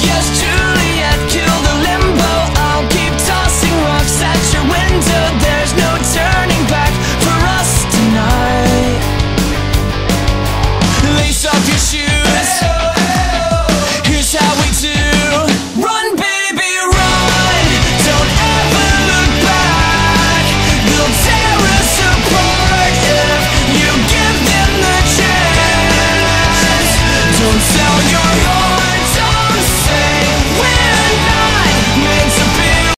just